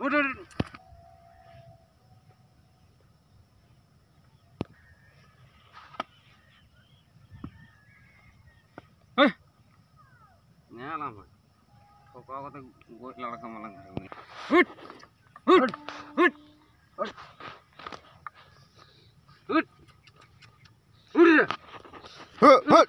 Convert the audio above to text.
उठ उठ ನೇಲ ಹೋಗೋದ ಗೋಟ್ಲಾಡಕ ಮಲಂಗ ಉಟ್ ಉಟ್ ಉಟ್ ಉಟ್ ಉಟ್ ಉಟ್ Huh, huh.